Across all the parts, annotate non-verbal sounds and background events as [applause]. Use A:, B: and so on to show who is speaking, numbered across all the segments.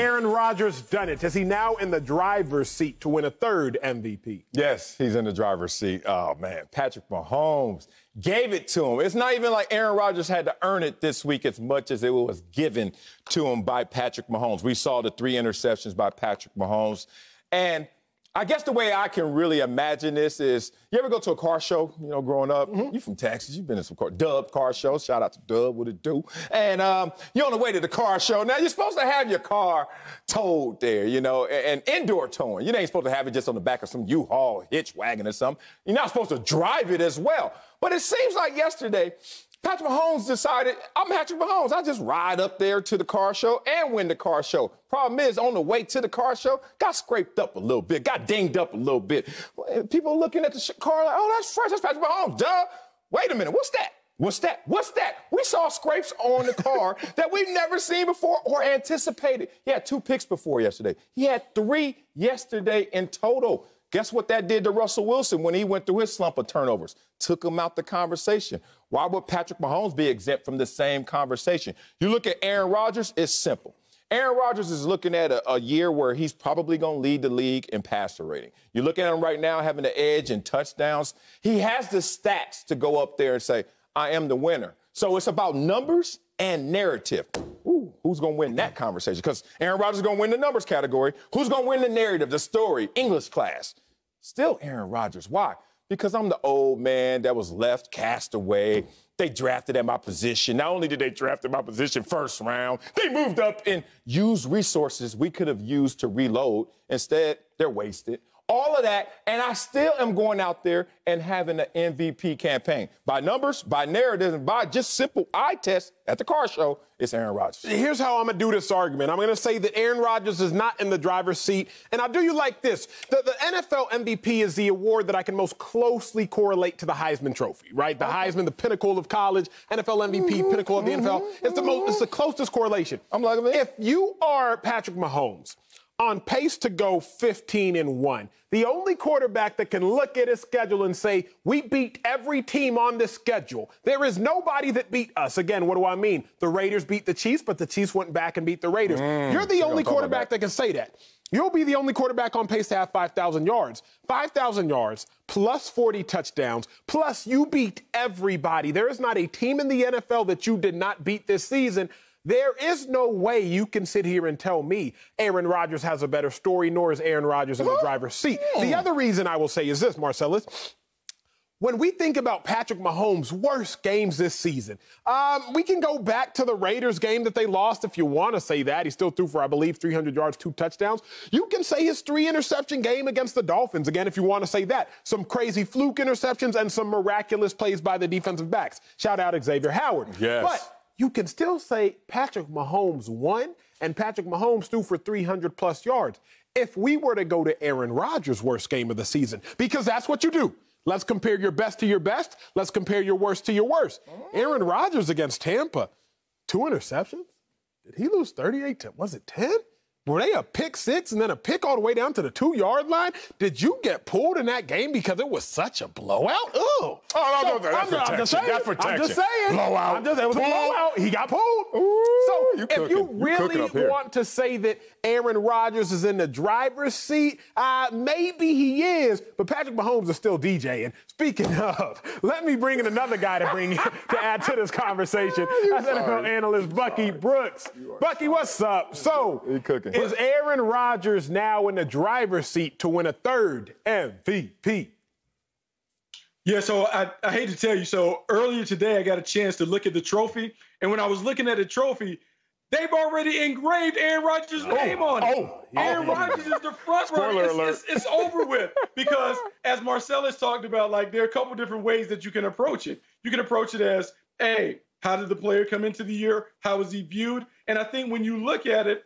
A: Aaron Rodgers done it? Is he now in the driver's seat to win a third MVP?
B: Yes, he's in the driver's seat. Oh, man. Patrick Mahomes gave it to him. It's not even like Aaron Rodgers had to earn it this week as much as it was given to him by Patrick Mahomes. We saw the three interceptions by Patrick Mahomes. And I guess the way I can really imagine this is you ever go to a car show, you know, growing up? Mm-hmm. You from Texas, you've been in some car, Dub car shows. Shout out to Dub, what it do? And um, you're on the way to the car show. Now, you're supposed to have your car towed there, you know, and, and indoor towing. You ain't supposed to have it just on the back of some U-Haul hitch wagon or something. You're not supposed to drive it as well. But it seems like yesterday, Patrick Mahomes decided, I'm Patrick Mahomes. I just ride up there to the car show and win the car show. Problem is, on the way to the car show, got scraped up a little bit, got dinged up a little bit. People looking at the car like, oh, that's fresh. That's Patrick Mahomes. Duh. Wait a minute. What's that? What's that? What's that? We saw scrapes on the car [laughs] that we've never seen before or anticipated. He had two picks before yesterday. He had three yesterday in total. Guess what that did to Russell Wilson when he went through his slump of turnovers? Took him out the conversation. Why would Patrick Mahomes be exempt from the same conversation? You look at Aaron Rodgers, it's simple. Aaron Rodgers is looking at a, a year where he's probably going to lead the league in passer rating. You look at him right now having the edge in touchdowns. He has the stats to go up there and say, I am the winner. So it's about numbers and narrative. Ooh, who's going to win that conversation? Because Aaron Rodgers is going to win the numbers category. Who's going to win the narrative, the story, English class? Still Aaron Rodgers. Why? Because I'm the old man that was left cast away. They drafted at my position. Not only did they draft at my position first round, they moved up and used resources we could have used to reload. Instead, they're wasted all of that, and I still am going out there and having an MVP campaign. By numbers, by narrative, and by just simple eye test at the car show, it's Aaron Rodgers.
A: Here's how I'm going to do this argument. I'm going to say that Aaron Rodgers is not in the driver's seat, and I'll do you like this. The, the NFL MVP is the award that I can most closely correlate to the Heisman Trophy, right? The okay. Heisman, the pinnacle of college, NFL MVP, mm-hmm, pinnacle of the mm-hmm, NFL. It's the most, it's the closest correlation.
B: I'm like,
A: if you are Patrick Mahomes, on pace to go 15 and 1. The only quarterback that can look at his schedule and say, We beat every team on this schedule. There is nobody that beat us. Again, what do I mean? The Raiders beat the Chiefs, but the Chiefs went back and beat the Raiders. Mm, You're the only quarterback that. that can say that. You'll be the only quarterback on pace to have 5,000 yards. 5,000 yards plus 40 touchdowns, plus you beat everybody. There is not a team in the NFL that you did not beat this season. There is no way you can sit here and tell me Aaron Rodgers has a better story, nor is Aaron Rodgers in the driver's seat. The other reason I will say is this, Marcellus. When we think about Patrick Mahomes' worst games this season, um, we can go back to the Raiders game that they lost if you want to say that. He still threw for, I believe, 300 yards, two touchdowns. You can say his three interception game against the Dolphins, again, if you want to say that. Some crazy fluke interceptions and some miraculous plays by the defensive backs. Shout out Xavier Howard.
B: Yes.
A: But you can still say Patrick Mahomes won and Patrick Mahomes threw for 300 plus yards. If we were to go to Aaron Rodgers' worst game of the season, because that's what you do. Let's compare your best to your best. Let's compare your worst to your worst. Mm-hmm. Aaron Rodgers against Tampa, two interceptions. Did he lose 38 to, was it 10? Were they a pick six and then a pick all the way down to the two yard line? Did you get pulled in that game because it was such a blowout? Ooh.
B: Oh, no, no, no, that's,
A: I'm,
B: protection.
A: I'm just saying.
B: That's protection.
A: I'm just saying.
B: Blowout.
A: I'm just, it was Pull. a blowout. He got pulled.
B: Ooh,
A: so
B: you
A: if you really
B: you
A: want to say that Aaron Rodgers is in the driver's seat, uh, maybe he is, but Patrick Mahomes is still DJing. Speaking [laughs] of, let me bring in another guy to bring [laughs] to add to this conversation. [laughs] That's NFL analyst Bucky Brooks. Bucky, what's up? So, is Aaron Rodgers now in the driver's seat to win a third MVP?
C: Yeah, so I, I hate to tell you. So earlier today, I got a chance to look at the trophy. And when I was looking at the trophy, they've already engraved Aaron Rodgers' oh, name on it.
A: Oh,
C: Aaron
A: oh.
C: Rodgers is the front runner. It's, it's, it's, over with because, as Marcellus talked about, like there are a couple different ways that you can approach it. You can approach it as, a, how did the player come into the year? How was he viewed? And I think when you look at it,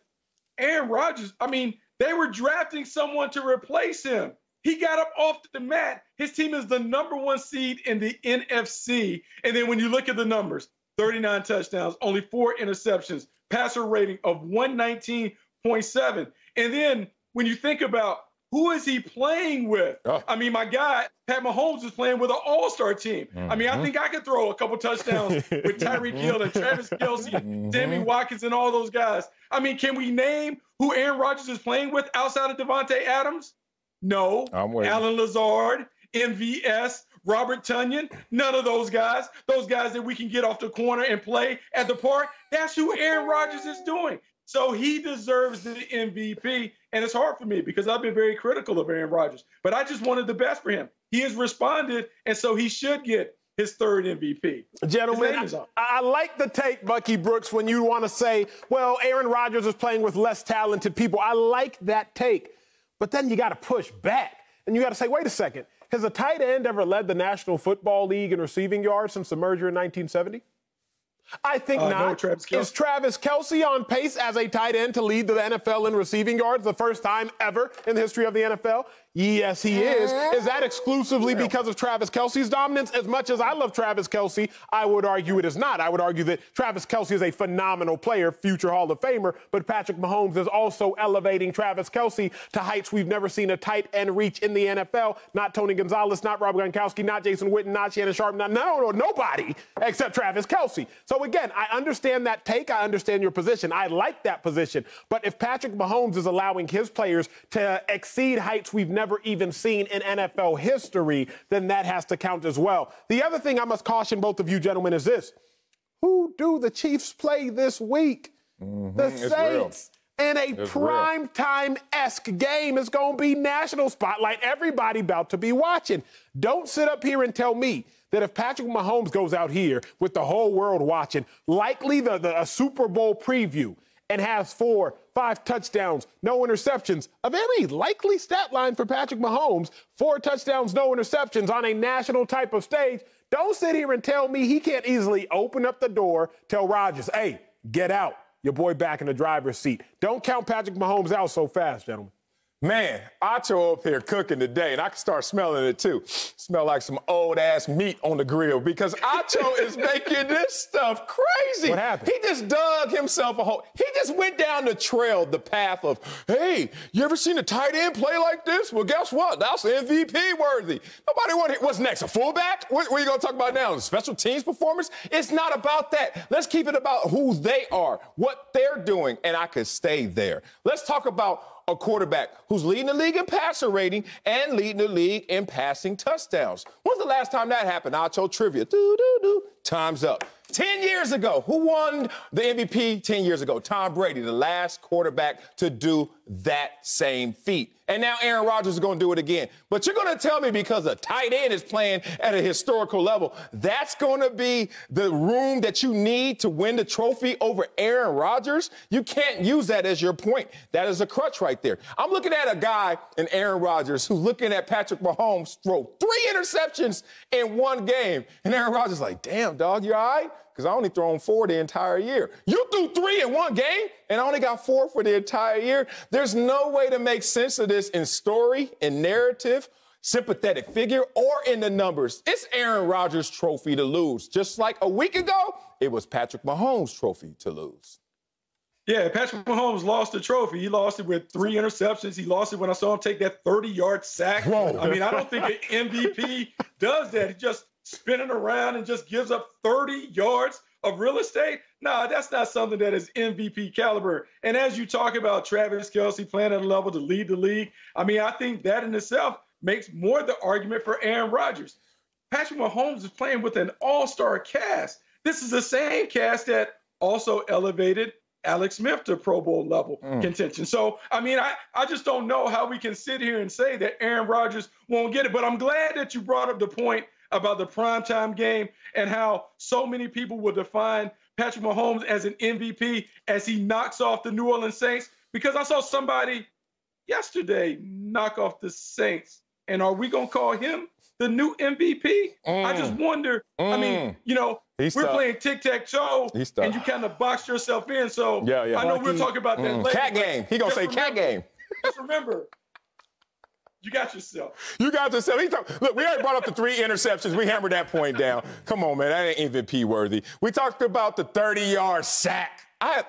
C: Aaron Rodgers, I mean, they were drafting someone to replace him. He got up off the mat. His team is the number one seed in the NFC. And then when you look at the numbers 39 touchdowns, only four interceptions, passer rating of 119.7. And then when you think about who is he playing with? Oh. I mean, my guy, Pat Mahomes, is playing with an all star team. Mm-hmm. I mean, I mm-hmm. think I could throw a couple touchdowns with Tyreek Hill and Travis Kelce, mm-hmm. Sammy Watkins, and all those guys. I mean, can we name who Aaron Rodgers is playing with outside of Davante Adams? No.
B: I'm waiting.
C: Allen Lazard, MVS, Robert Tonyan, none of those guys. Those guys that we can get off the corner and play at the park. That's who Aaron Rodgers is doing. So he deserves the MVP. And it's hard for me because I've been very critical of Aaron Rodgers, but I just wanted the best for him. He has responded, and so he should get his third MVP.
A: Gentlemen, I, I, like the take, Bucky Brooks, when you want to say, well, Aaron Rodgers is playing with less talented people. I like that take. But then you got to push back. And you got to say, wait a second, has a tight end ever led the National Football League in receiving yards since the merger in 1970? I think uh, not. No, Travis Is Travis Kelce on pace as a tight end to lead the NFL in receiving yards the first time ever in the history of the NFL? Yes, he is. Is that exclusively because of Travis Kelce's dominance? As much as I love Travis Kelce, I would argue it is not. I would argue that Travis Kelce is a phenomenal player, future Hall of Famer, but Patrick Mahomes is also elevating Travis Kelce to heights we've never seen a tight end reach in the NFL. Not Tony Gonzalez, not Rob Gronkowski, not Jason Witten, not Shannon Sharpe, not no, no, nobody except Travis Kelce. So again, I understand that take. I understand your position. I like that position. But if Patrick Mahomes is allowing his players to exceed heights we've never never even seen in NFL history, then that has to count as well. The other thing I must caution both of you gentlemen is this who do the Chiefs play this week? Mm-hmm. The Saints. In a it's prime time esque game, it's going to be national spotlight. Everybody about to be watching. Don't sit up here and tell me that if Patrick Mahomes goes out here with the whole world watching, likely the, the a Super Bowl preview, and has four, five touchdowns, no interceptions. A very likely stat line for Patrick Mahomes. Four touchdowns, no interceptions on a national type of stage. Don't sit here and tell me he can't easily open up the door, tell Rodgers, hey, get out. Your boy back in the driver's seat. Don't count Patrick Mahomes out so fast, gentlemen.
B: Man, Acho up here cooking today, and I can start smelling it too. Smell like some old ass meat on the grill because Acho is making this stuff crazy.
A: What happened?
B: He just dug himself a hole. He just went down the trail, the path of, hey, you ever seen a tight end play like this? Well, guess what? That's MVP worthy. Nobody wanted. What's next? A fullback? What, what are you going to talk about now? Special teams performance? It's not about that. Let's keep it about who they are, what they're doing, and I could stay there. Let's talk about a quarterback who's leading the league in passer rating and leading the league in passing touchdowns. When's the last time that happened? Nacho trivia. Do, do, do. Time's up. 10 years ago, who won the MVP 10 years ago? Tom Brady, the last quarterback to do that same feat. And now Aaron Rodgers is going to do it again. But you're going to tell me because a tight end is playing at a historical level, that's going to be the room that you need to win the trophy over Aaron Rodgers? You can't use that as your point. That is a crutch right there. I'm looking at a guy in Aaron Rodgers who's looking at Patrick Mahomes throw three interceptions in one game. And Aaron Rodgers is like, damn, dog, you're all right? because I only thrown four the entire year. You threw three in one game and I only got four for the entire year. There's no way to make sense of this in story, in narrative, sympathetic figure, or in the numbers. It's Aaron Rodgers' trophy to lose. Just like a week ago, it was Patrick Mahomes' trophy to lose.
C: Yeah, Patrick Mahomes lost the trophy. He lost it with three interceptions. He lost it when I saw him take that 30 yard sack. Whoa. I mean, I don't think an MVP [laughs] does that. He just spinning around and just gives up 30 yards of real estate. Nah, that's not something that is MVP caliber. And as you talk about Travis Kelce playing at a level to lead the league, I mean, I think that in itself makes more the argument for Aaron Rodgers. Patrick Mahomes is playing with an all-star cast. This is the same cast that also elevated Alex Smith to Pro Bowl level mm. contention. So, I mean, I, I just don't know how we can sit here and say that Aaron Rodgers won't get it. But I'm glad that you brought up the point about the primetime game and how so many people will define Patrick Mahomes as an MVP as he knocks off the New Orleans Saints. Because I saw somebody yesterday knock off the Saints. And are we going to call him the new MVP? Mm. I just wonder. Mm. I mean, mm. you know, He's we're tough. playing tic tac toe, and you kind of boxed yourself in. So
B: yeah, yeah.
C: I know we'll talk about that mm. later.
B: Cat game. He gonna say remember, cat game.
C: Just remember, you got yourself.
B: You got yourself. He talk, look, we already brought up the three interceptions. We hammered that point down. Come on, man. That ain't MVP worthy. We talked about the 30 yard sack. I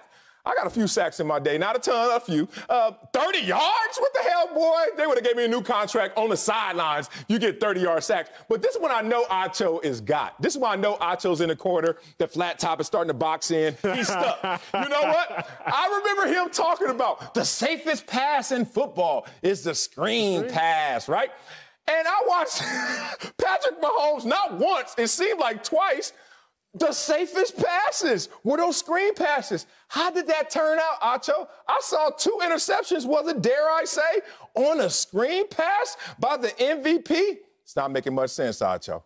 B: I got a few sacks in my day, not a ton, a few. Uh, 30 yards? What the hell, boy? They would have gave me a new contract on the sidelines. You get 30 yard sacks. But this is when I know Acho is got. This is when I know Acho's in the corner. The flat top is starting to box in. He's stuck. you know what? I remember him talking about the safest pass in football is the screen pass, right? And I watched [laughs] Patrick Mahomes not once, it seemed like twice. The safest passes were those screen passes. How did that turn out, Acho? I saw two interceptions, was it, dare I say, on a screen pass by the MVP? It's not making much sense, Acho.